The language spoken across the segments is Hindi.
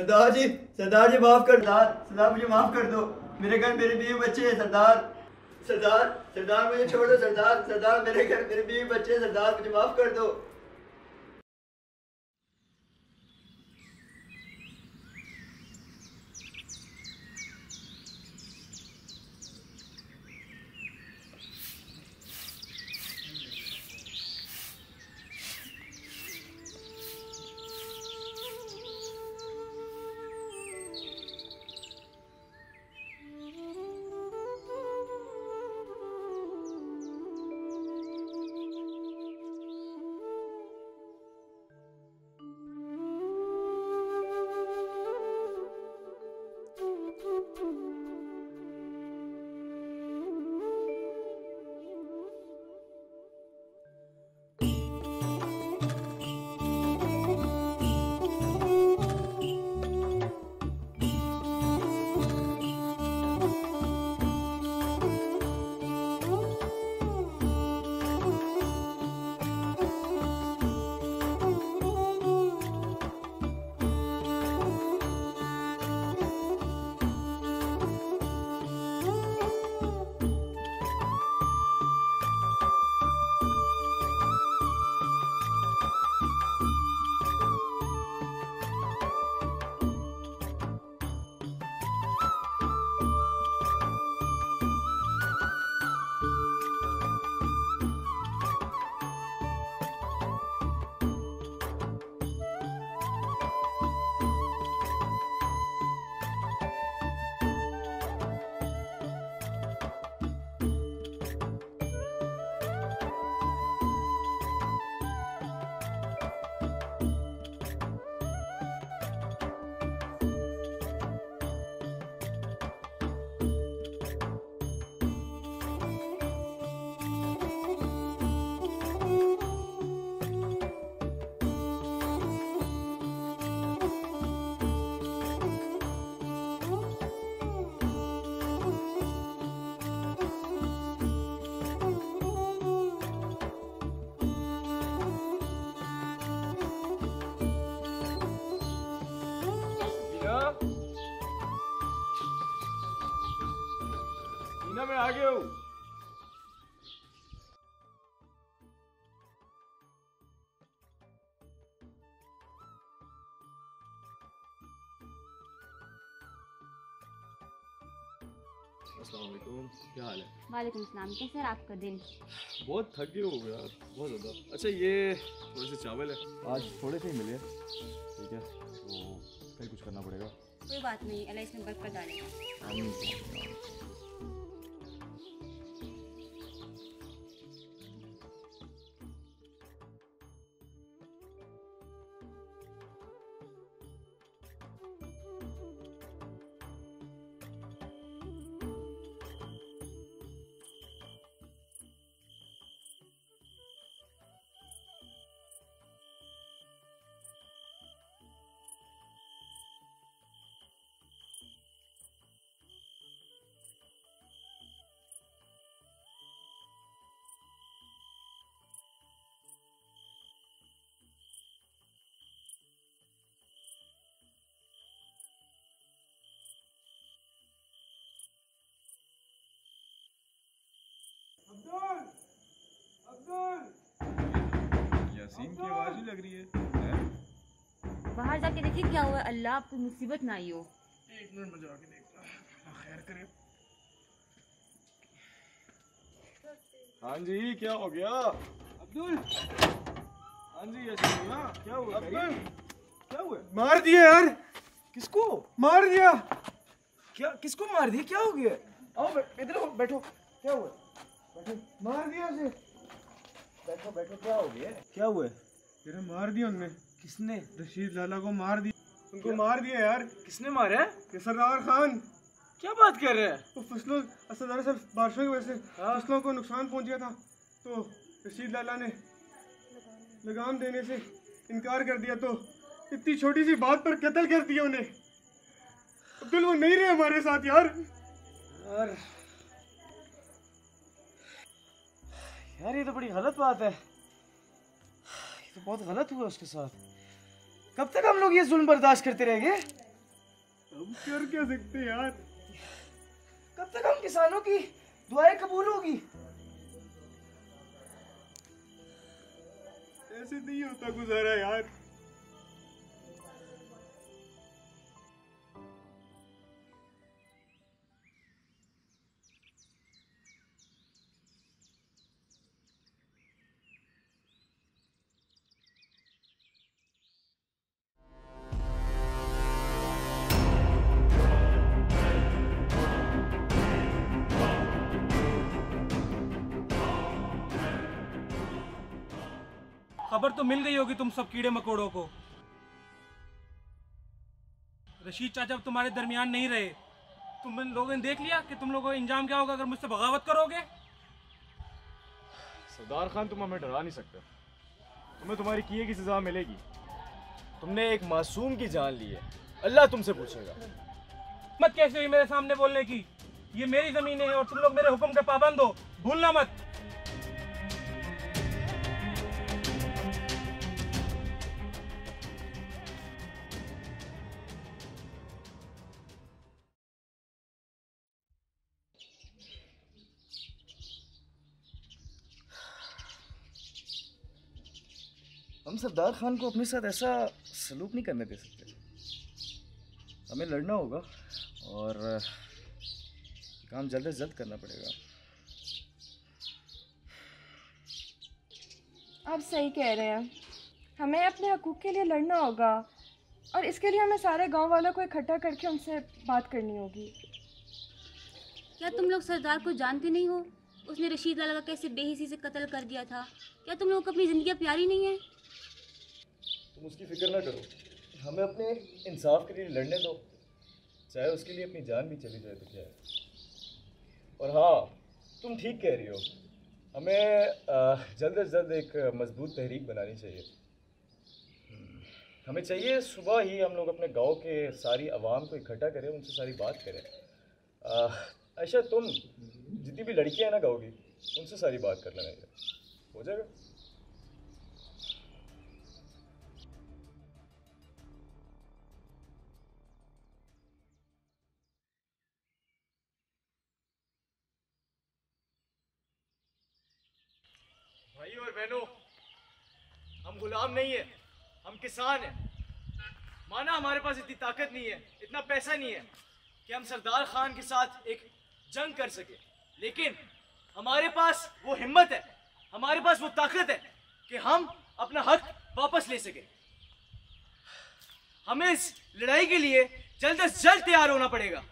सरदार जी सरदार जी माफ़ कर, सरदार सरदार मुझे माफ़ कर दो। मेरे घर मेरे बीवी बच्चे हैं, सरदार। सरदार सरदार मुझे छोड़ दो, सरदार सरदार मेरे घर मेरे बीवी बच्चे हैं, सरदार मुझे माफ़ कर दो। अस्सलाम वालेकुम क्या हाल है? वालेकुम सलाम। कैसे है आपका दिन? बहुत थक गए हो यार बहुत ज़्यादा। अच्छा ये थोड़े से चावल है। आज थोड़े से ही मिले ठीक है तो कहीं कुछ करना पड़ेगा। कोई बात नहीं अल्लाह इसमें बरकत डालेगा लग रही है। हैं? बाहर जाके देखिए क्या हुआ अल्लाह आपको मुसीबत ना आई हो। एक मिनट में जाके देखता खैर करे हाँ जी क्या हो गया? अब्दुल। हाँ जी यासीन भैया क्या हुआ? अब्दुल। क्या हुआ? मार दिया यार। किसको? मार दिया। क्या किसको मार दिया? क्या हो गया? आओ इधर आओ बैठो। क्या हुआ? मार दिया उसे। बैठो बैठो क्या हो गया? क्या हुआ? तेरे मार दिया उनने। किसने? रशीद लाला को मार दिया। उनको मार दिया यार। किसने मारा? ये सरदार खान। क्या बात कर रहे हैं? वो फ़सलों असल दरअसल बारिशों की वजह से हाँ। फ़सलों को नुकसान पहुँच गया था। तो रशीद लाला ने लगाम देने से इनकार कर दिया। तो इतनी छोटी सी बात पर कत्ल कर दिया उन्हें। अब्दुल वो नहीं रहे हमारे साथ यार। यार यार ये तो बड़ी गलत बात है। तो बहुत गलत हुआ उसके साथ। कब तक हम लोग ये जुल्म बर्दाश्त करते रहेंगे? हम कर क्या सकते यार? कब तक हम किसानों की दुआएँ कबूल होगी? ऐसे नहीं होता गुजारा यार। खबर तो मिल गई होगी तुम सब कीड़े मकोड़ों को। रशीद चाचा अब तुम्हारे दरमियान नहीं रहे। तुम लोगों ने देख लिया कि तुम लोगों का इंजाम क्या होगा अगर मुझसे बगावत करोगे? सरदार खान तुम हमें डरा नहीं सकते। तुम्हें तुम्हारी किए की सजा मिलेगी। तुमने एक मासूम की जान ली है। अल्लाह तुमसे पूछेगा। मत कैसे हुई मेरे सामने बोलने की? ये मेरी ज़मीन है और तुम लोग मेरे हुक्म के पाबंद हो। भूलना मत। सरदार खान को अपने साथ ऐसा सलूक नहीं करने दे सकते। हमें लड़ना होगा और काम जल्द से जल्द करना पड़ेगा। आप सही कह रहे हैं। हमें अपने हकूक़ के लिए लड़ना होगा और इसके लिए हमें सारे गाँव वालों को इकट्ठा करके उनसे बात करनी होगी। क्या तुम लोग सरदार को जानते नहीं हो? उसने रशीद लाला का कैसे बेहिसी से कत्ल कर दिया था। क्या तुम लोगों को अपनी ज़िंदगी प्यारी नहीं है? तुम उसकी फ़िक्र ना करो। हमें अपने इंसाफ के लिए लड़ने दो। चाहे उसके लिए अपनी जान भी चली जाए तो क्या है? और हाँ तुम ठीक कह रही हो। हमें जल्द अज जल्द एक मज़बूत तहरीक बनानी चाहिए। हमें चाहिए सुबह ही हम लोग अपने गाँव के सारी आवाम को इकट्ठा करें, उनसे सारी बात करें। अच्छा तुम जितनी भी लड़कियाँ हैं ना गाँव की, उनसे सारी बात कर लेना। हो जाएगा? और बहनों, हम गुलाम नहीं है, हम किसान हैं। माना हमारे पास इतनी ताकत नहीं है, इतना पैसा नहीं है कि हम सरदार खान के साथ एक जंग कर सके। लेकिन हमारे पास वो हिम्मत है, हमारे पास वो ताकत है कि हम अपना हक वापस ले सके। हमें इस लड़ाई के लिए जल्द से जल्द तैयार होना पड़ेगा।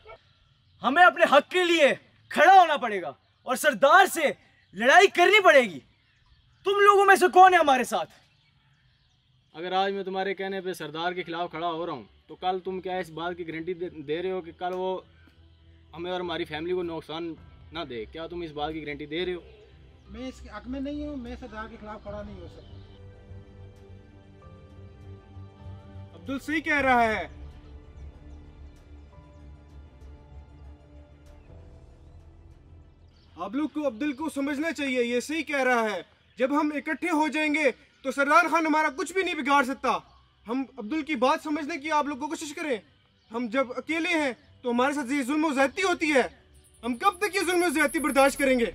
हमें अपने हक के लिए खड़ा होना पड़ेगा और सरदार से लड़ाई करनी पड़ेगी। तुम लोगों में से कौन है हमारे साथ? अगर आज मैं तुम्हारे कहने पे सरदार के खिलाफ खड़ा हो रहा हूँ तो कल तुम क्या इस बात की गारंटी दे, दे रहे हो कि कल वो हमें और हमारी फैमिली को नुकसान ना दे? क्या तुम इस बात की गारंटी दे रहे हो? मैं इसके हक में नहीं हूँ मैं सरदार के खिलाफ खड़ा नहीं हो सकता। अब्दुल सही कह रहा है। आप लोग को अब्दुल को समझना चाहिए ये सही कह रहा है। जब हम इकट्ठे हो जाएँगे तो सरदार खान हमारा कुछ भी नहीं बिगाड़ सकता। हम अब्दुल की बात समझने की आप लोग कोशिश करें। हम जब अकेले हैं तो हमारे साथ ये जुल्म ज्यादती होती है। हम कब तक ये जुल्म ज्यादती बर्दाश्त करेंगे?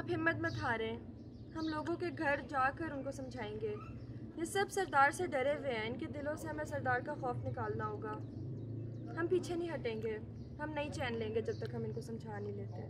आप हिम्मत मत हारें। हम लोगों के घर जाकर उनको समझाएँगे। ये सब सरदार से डरे हुए हैं। इनके दिलों से हमें सरदार का खौफ निकालना होगा। हम पीछे नहीं हटेंगे। हम नहीं चैन लेंगे जब तक हम इनको समझा नहीं लेते।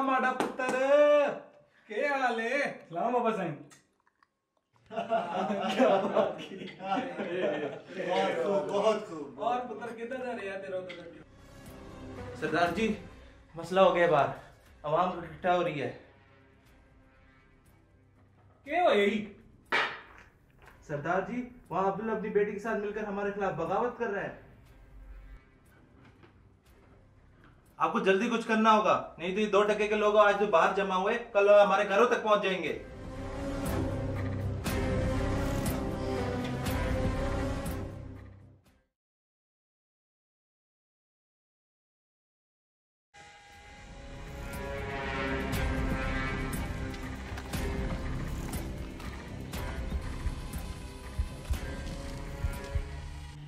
बिस्मिल्लाह करा माड़ा पुत्र के हाल है सलाम बाबा साईं बहुत खूब बहुत खूब और पुत्र किधर जा रहे हैं तेरा उधर सरदार जी मसला हो गया बाहर आवाम इकट्ठा हो रही है क्या हो यही सरदार जी वहाँ अब्दुल अपनी बेटी के साथ मिलकर हमारे खिलाफ बगावत कर रहा है आपको जल्दी कुछ करना होगा। नहीं तो ये दो टके के लोग आज जो बाहर जमा हुए, कल हमारे घरों तक पहुँच जाएँगे।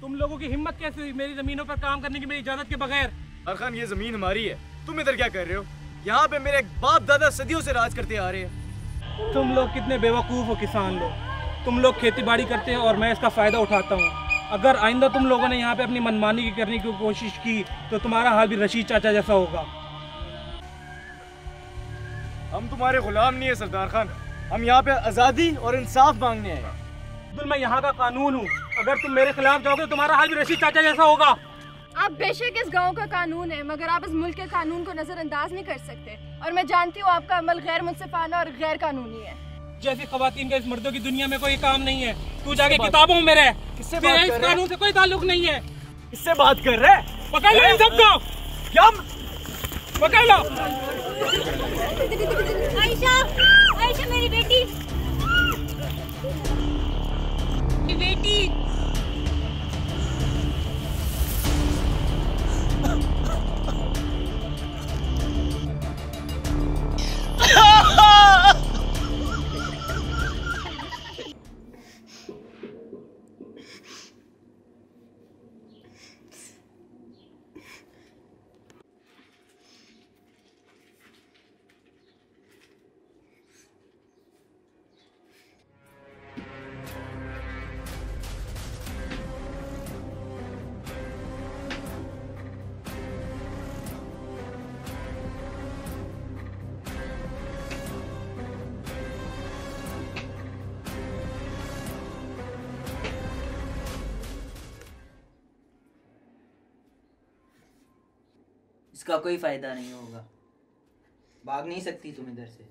तुम लोगों की हिम्मत कैसे हुई मेरी जमीनों पर काम करने की मेरी इजाज़त के बगैर? अरखान ये ज़मीन हमारी है। तुम इधर क्या कर रहे हो? यहाँ पे मेरे बाप दादा सदियों से राज करते आ रहे हैं। तुम लोग कितने बेवकूफ़ हो किसान लोग। तुम लोग खेती बाड़ी करते हो और मैं इसका फ़ायदा उठाता हूँ। अगर आइंदा तुम लोगों ने यहाँ पे अपनी मनमानी की करने की कोशिश की तो तुम्हारा हाल भी रशीद चाचा जैसा होगा। हम तुम्हारे गुलाम नहीं है सरदार खान। हम यहाँ पे आज़ादी और इंसाफ मांगने आए हैं। मैं यहाँ का कानून हूँ। अगर तुम मेरे खिलाफ जाओगे तो तुम्हारा हाल भी रशीद चाचा जैसा होगा। आप बेशक इस गाँव का कानून है मगर आप इस मुल्क के कानून को नजरअंदाज नहीं कर सकते। और मैं जानती हूँ आपका अमल गैर मुनसिफाना और गैर कानूनी है। जैसी खवातीन का इस मर्दों की दुनिया में कोई काम नहीं है तू जाके किताबों में रह। किससे बात कर रहे कानून से कोई ताल्लुक नहीं है। इससे बात कर रहे हैं? पकड़ लो इन सबको। क्या पकड़ लो। आयशा आयशा मेरी बेटी। मेरी बेटी। इसका कोई फ़ायदा नहीं होगा। भाग नहीं सकती तुम इधर से।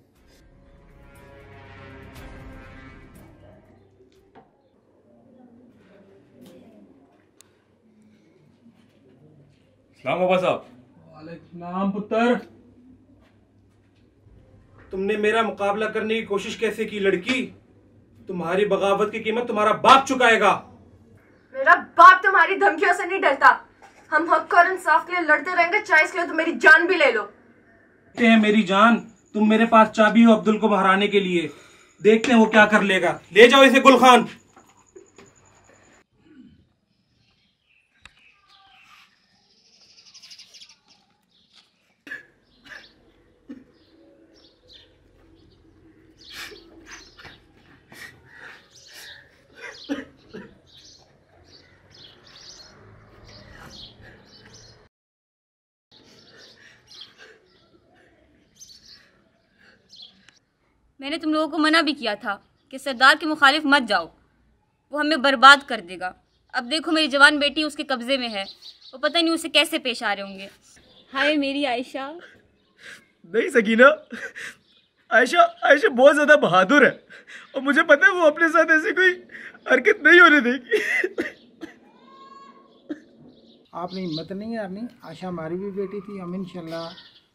सलाम बाबा साहब। नाम पुत्र। तुमने मेरा मुकाबला करने की कोशिश कैसे की लड़की? तुम्हारी बगावत की कीमत तुम्हारा बाप चुकाएगा। मेरा बाप तुम्हारी धमकियों से नहीं डरता। हम हक और इंसाफ के लिए लड़ते रहेंगे, चाहे इसके लिए तो मेरी जान भी ले लो। देखते हैं, मेरी जान, तुम मेरे पास चाबी हो अब्दुल को बहराने के लिए। देखते हैं वो क्या कर लेगा। ले जाओ इसे गुल खान मैंने तुम लोगों को मना भी किया था कि सरदार के मुखालिफ मत जाओ। वो हमें बर्बाद कर देगा। अब देखो मेरी जवान बेटी उसके कब्ज़े में है। वो पता नहीं उसे कैसे पेश आ रहे होंगे। हाय मेरी आयशा। नहीं सकीना आयशा आयशा बहुत ज़्यादा बहादुर है। और मुझे पता है वो अपने साथ ऐसी कोई हरकत नहीं होने देगी। आपने हिम्मत नहीं हारनी। आशा हमारी भी बेटी थी। हम इंशाल्लाह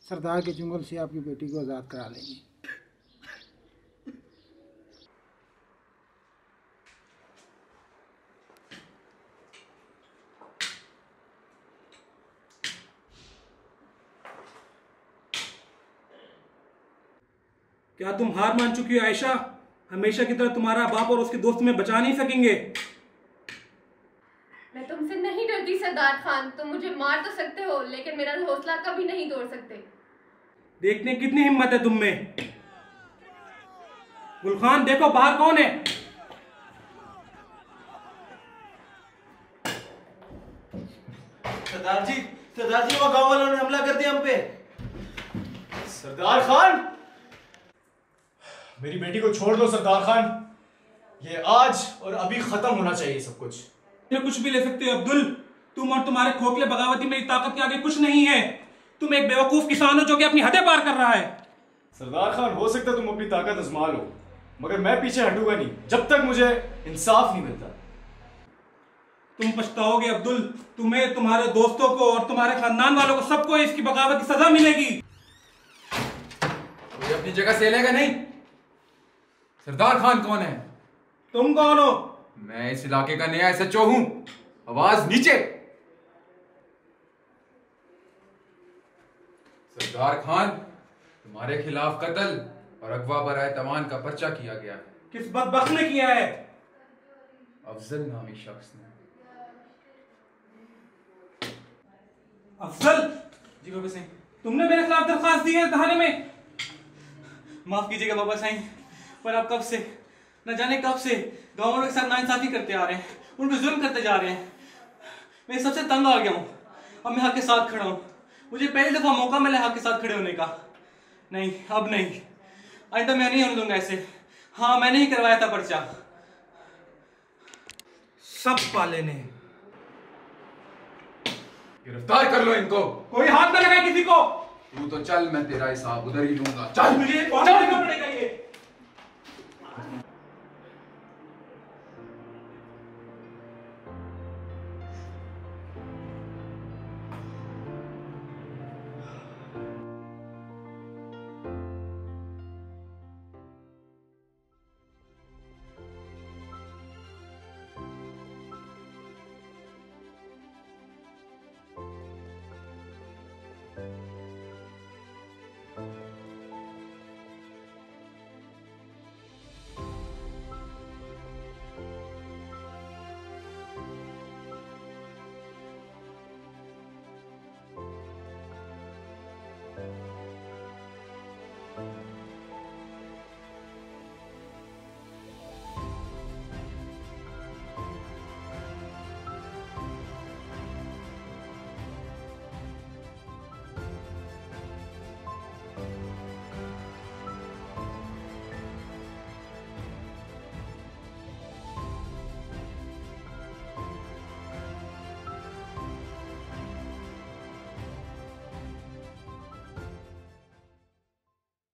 सरदार के चुंगल से आपकी बेटी को आज़ाद करा लेंगे। क्या तुम हार मान चुकी हो आयशा? हमेशा की तरह तुम्हारा बाप और उसके दोस्त में बचा नहीं सकेंगे। मैं तुमसे नहीं डरती सरदार खान। तुम मुझे मार तो सकते हो लेकिन मेरा हौसला कभी नहीं तोड़ सकते। देखने कितनी हिम्मत है तुम में। गुलखान देखो बाहर कौन है। सरदार जी सरदार जी वो गाँव वालों ने हमला कर दिया हम पे। सरदार खान! मेरी बेटी को छोड़ दो सरदार खान। ये आज और अभी खत्म होना चाहिए सब कुछ। ये कुछ भी ले सकते हो अब्दुल। तुम और तुम्हारे खोखले बगावती मेरी ताकत के आगे कुछ नहीं है। तुम एक बेवकूफ़ किसान हो जो कि अपनी हदें पार कर रहा है। सरदार खान हो सकता है तुम अपनी ताकत आजमा लो मगर मैं पीछे हटूँगा नहीं जब तक मुझे इंसाफ नहीं मिलता। तुम पछताओगे अब्दुल। तुम्हें तुम्हारे दोस्तों को और तुम्हारे खानदान वालों को सबको इसकी बगावत की सजा मिलेगी। अपनी जगह से लेगा नहीं? सरदार खान कौन है? तुम कौन हो? मैं इस इलाके का नया एसएचओ हूँ। आवाज़ नीचे। सरदार खान तुम्हारे खिलाफ कत्ल और अगवा बराए तमान का पर्चा किया गया है। किस बदबख्त ने किया है? अफजल नामी शख्स ने। अफजल? जी बाबा साईं तुमने मेरे खिलाफ दरखास्त दी है थाने में। माफ़ कीजिएगा बाबा साईं पर आप कब से? न जाने कब से गाँव वालों के साथ नाइंसाफी करते आ रहे हैं। उन पर जुल्म करते जा रहे हैं। मैं सबसे तंग आ गया हूँ अब मैं हक के साथ खड़ा हूँ। मुझे पहली दफ़ा मौका मिला हक के साथ खड़े होने का। नहीं अब नहीं। आइंदा मैं नहीं होने दूँगा ऐसे। हाँ मैंने ही करवाया था पर्चा। सब पाले ने। गिरफ़्तार कर लो इनको। कोई हाथ न लगाए किसी को। तू तो चल मैं तेरा हिसाब उधर ही लूँगा चल। मुझे देना पड़ेगा ये